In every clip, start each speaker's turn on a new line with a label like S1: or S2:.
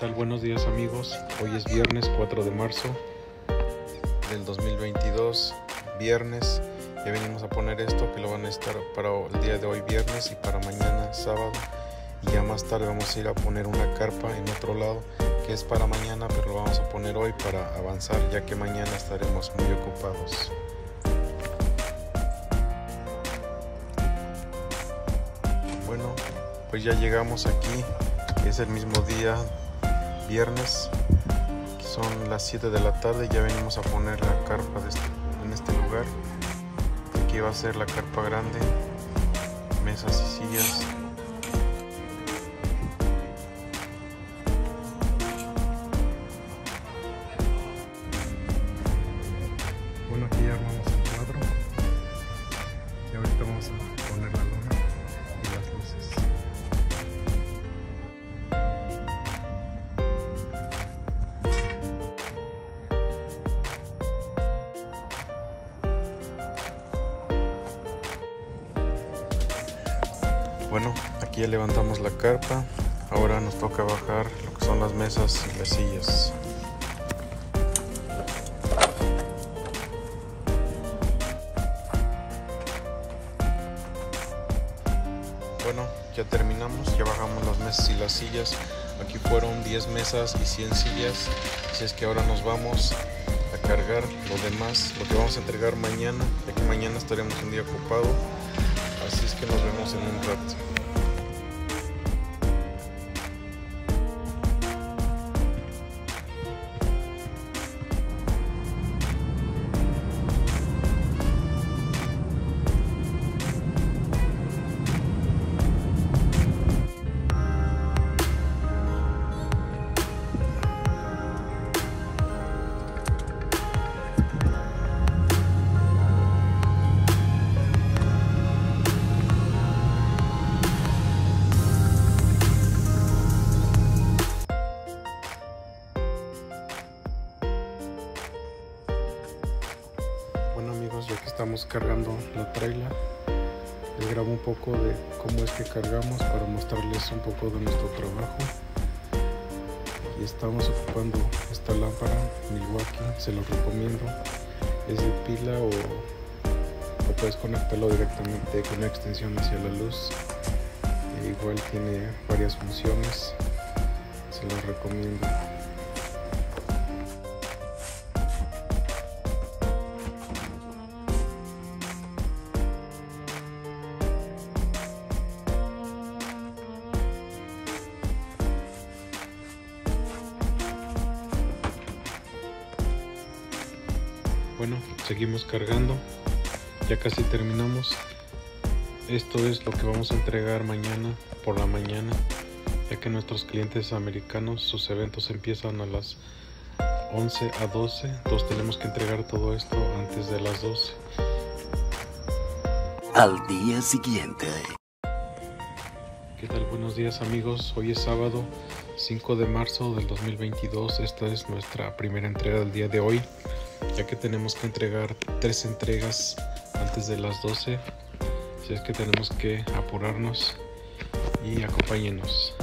S1: tal? Buenos días amigos. Hoy es viernes 4 de marzo del 2022. Viernes. Ya venimos a poner esto que lo van a estar para el día de hoy viernes y para mañana sábado. Y ya más tarde vamos a ir a poner una carpa en otro lado que es para mañana, pero lo vamos a poner hoy para avanzar ya que mañana estaremos muy ocupados. Bueno, pues ya llegamos aquí. Es el mismo día viernes, son las 7 de la tarde, ya venimos a poner la carpa este, en este lugar. Aquí va a ser la carpa grande, mesas y sillas. Bueno, aquí ya levantamos la carpa. Ahora nos toca bajar lo que son las mesas y las sillas. Bueno, ya terminamos, ya bajamos las mesas y las sillas. Aquí fueron 10 mesas y 100 sillas. Así es que ahora nos vamos a cargar lo demás, lo que vamos a entregar mañana, ya que mañana estaremos un día ocupado. Así es que nos vemos en un rato. Ya que estamos cargando la traila, les grabo un poco de cómo es que cargamos para mostrarles un poco de nuestro trabajo. Y estamos ocupando esta lámpara Milwaukee, se los recomiendo. Es de pila o, o puedes conectarlo directamente con una extensión hacia la luz. E igual tiene varias funciones, se los recomiendo. Bueno, seguimos cargando. Ya casi terminamos. Esto es lo que vamos a entregar mañana por la mañana, ya que nuestros clientes americanos, sus eventos empiezan a las 11 a 12, entonces tenemos que entregar todo esto antes de las 12.
S2: Al día siguiente.
S1: ¿Qué tal? Buenos días amigos. Hoy es sábado 5 de marzo del 2022. Esta es nuestra primera entrega del día de hoy, ya que tenemos que entregar tres entregas antes de las 12. Así es que tenemos que apurarnos y acompáñenos.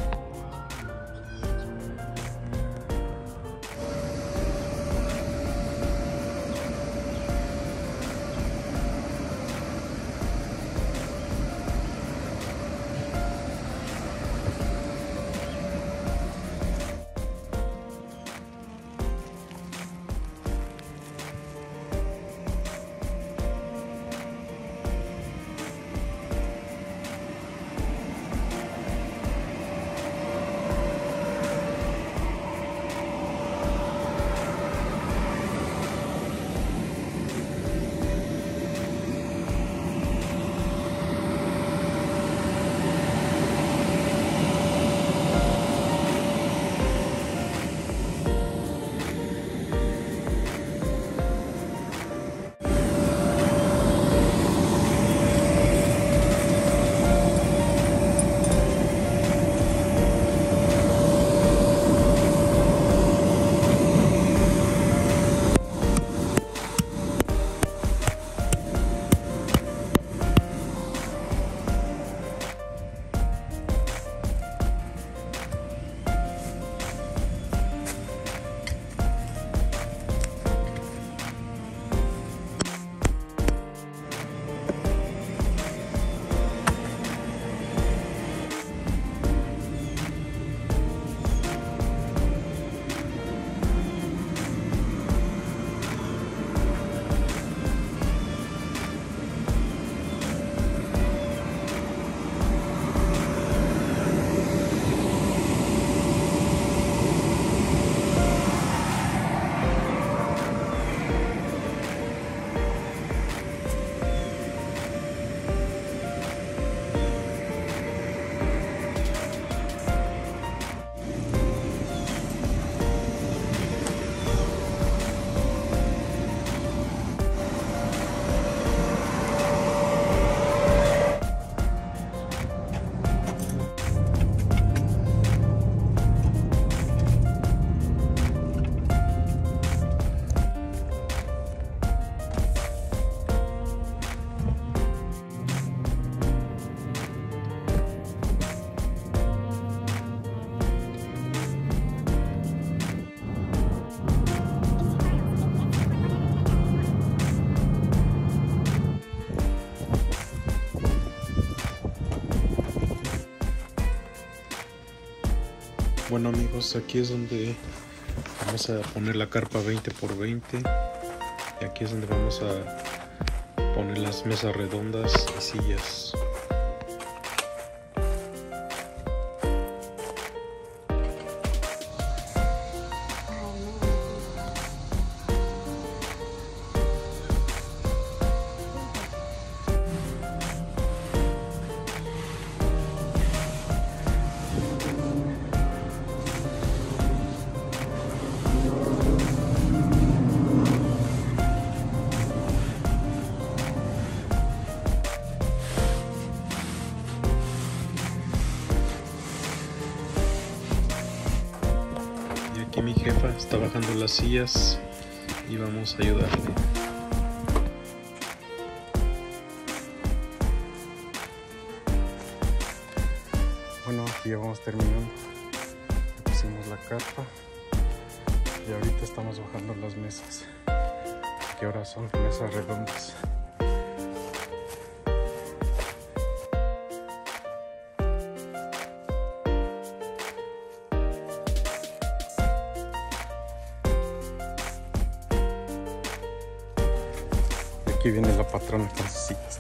S1: Bueno amigos, aquí es donde vamos a poner la carpa 20 x 20 y aquí es donde vamos a poner las mesas redondas y sillas. Aquí mi jefa está bajando las sillas y vamos a ayudarle. Bueno, aquí ya vamos terminando. Pusimos la carpa y ahorita estamos bajando las mesas, que ahora son mesas redondas. Patrona con sus sillas.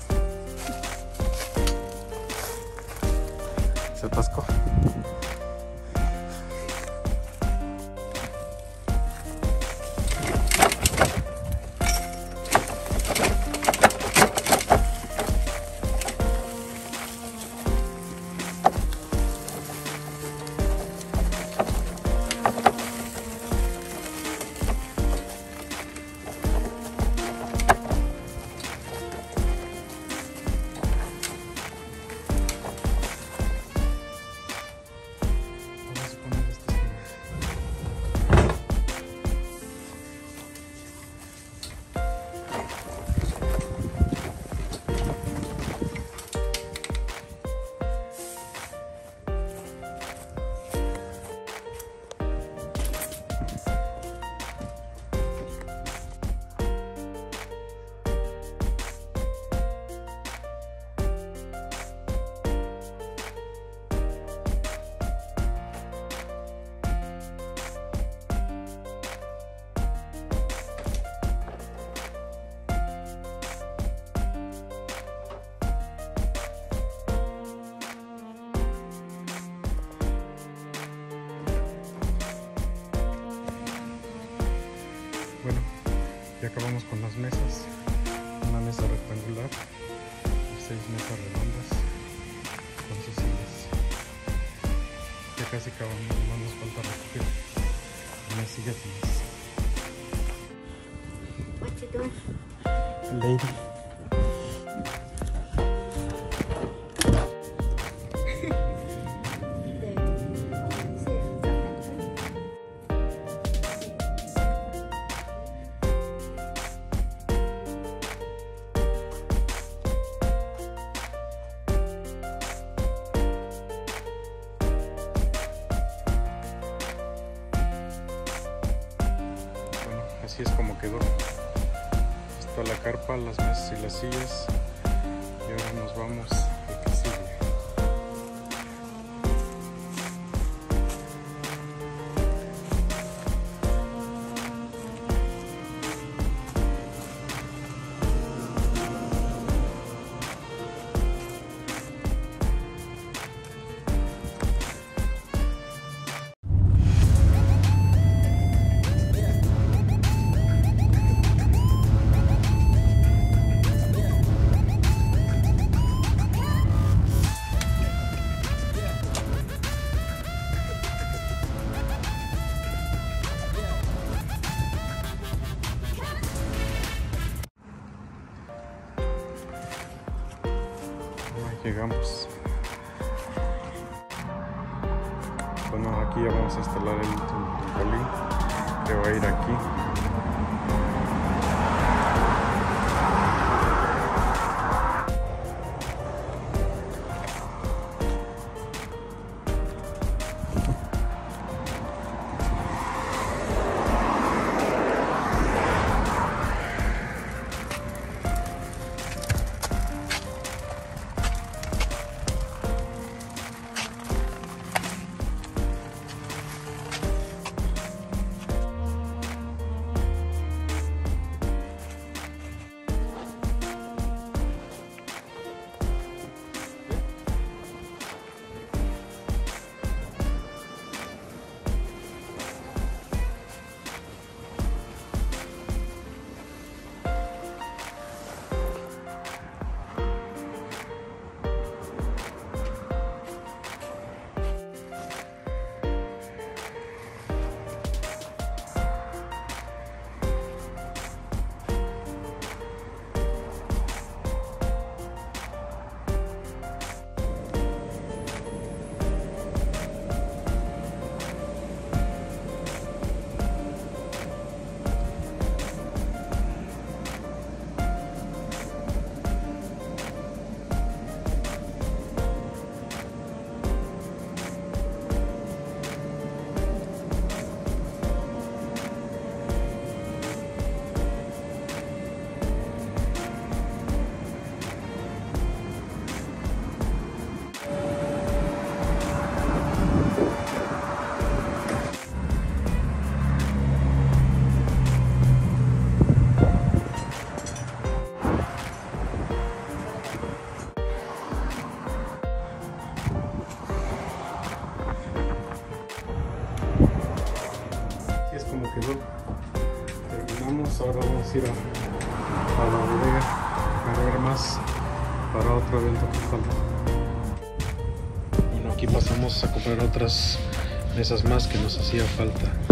S1: Se atascó. Vamos a mesas. Una mesa rectangular y seis mesas redondas con sus sillas. Ya casi acabamos, no nos falta recoger unas sillas más.
S3: What you doing?
S1: Lady. Las mesas y las sillas. Bueno, aquí ya vamos a instalar el trampolín que va a ir aquí. Mesas más que nos hacía falta.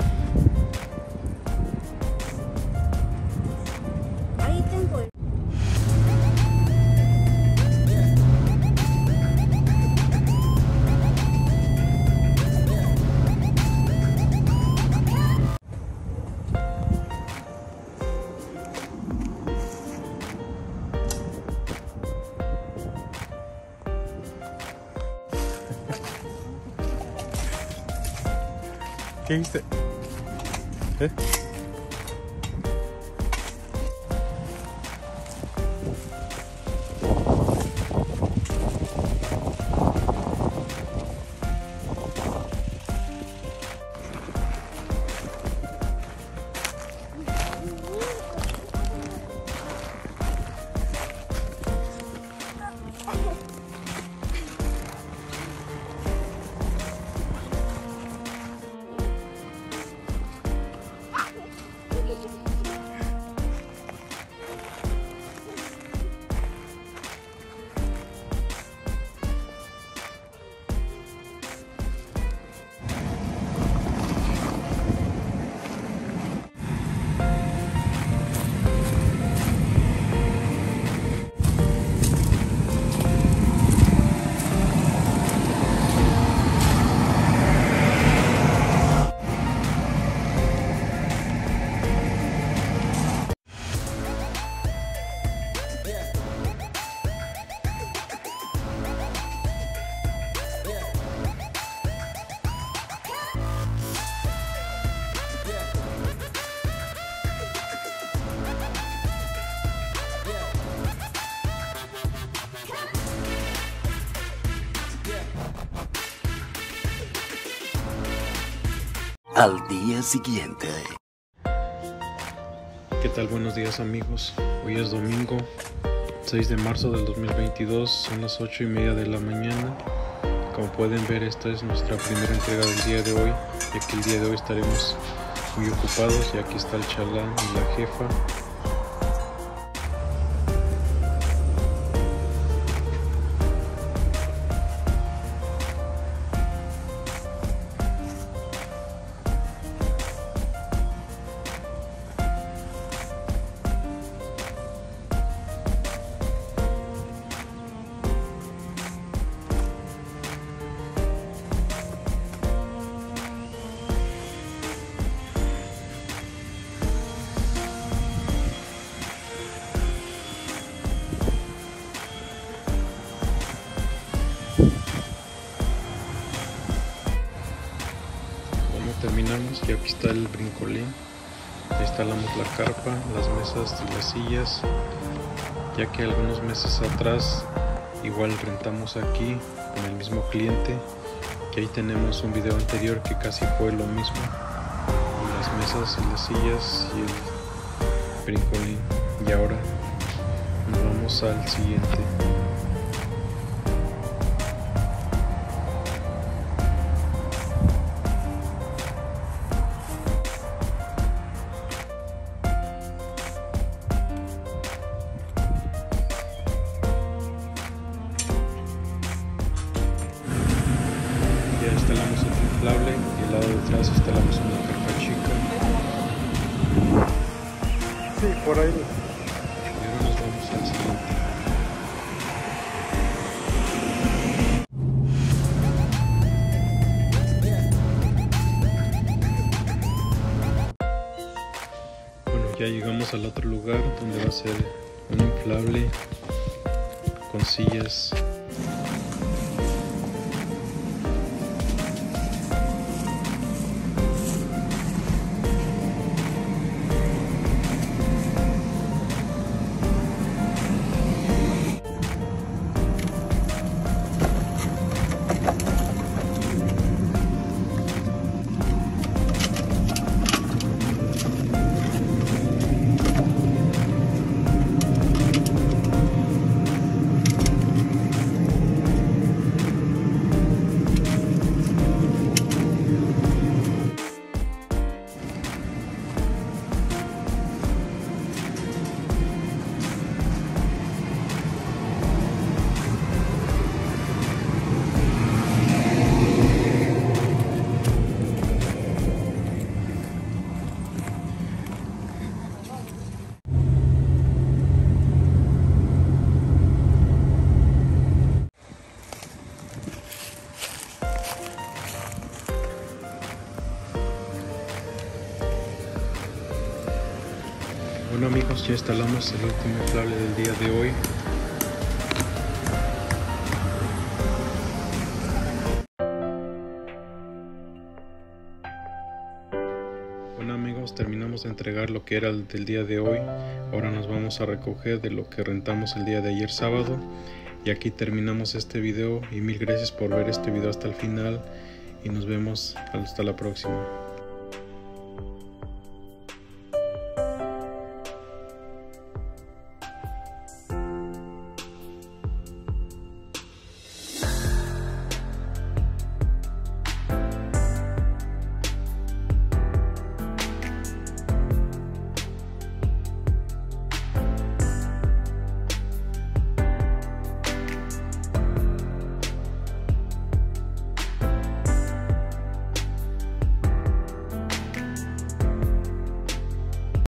S1: ¿Qué
S2: Al día siguiente.
S1: ¿Qué tal? Buenos días amigos. Hoy es domingo 6 de marzo del 2022, son las 8 y media de la mañana. Como pueden ver, esta es nuestra primera entrega del día de hoy, ya que el día de hoy estaremos muy ocupados y aquí está el chalán y la jefa. Y aquí está el brincolín. Instalamos la carpa, las mesas y las sillas, ya que algunos meses atrás igual rentamos aquí con el mismo cliente. Y ahí tenemos un video anterior que casi fue lo mismo. Las mesas y las sillas y el brincolín. Y ahora nos vamos al siguiente. Ya llegamos al otro lugar donde va a ser un inflable con sillas instalamos el último inflable del día de hoy. Bueno amigos, terminamos de entregar lo que era el del día de hoy. Ahora nos vamos a recoger de lo que rentamos el día de ayer sábado. Y aquí terminamos este video y mil gracias por ver este video hasta el final y nos vemos hasta la próxima.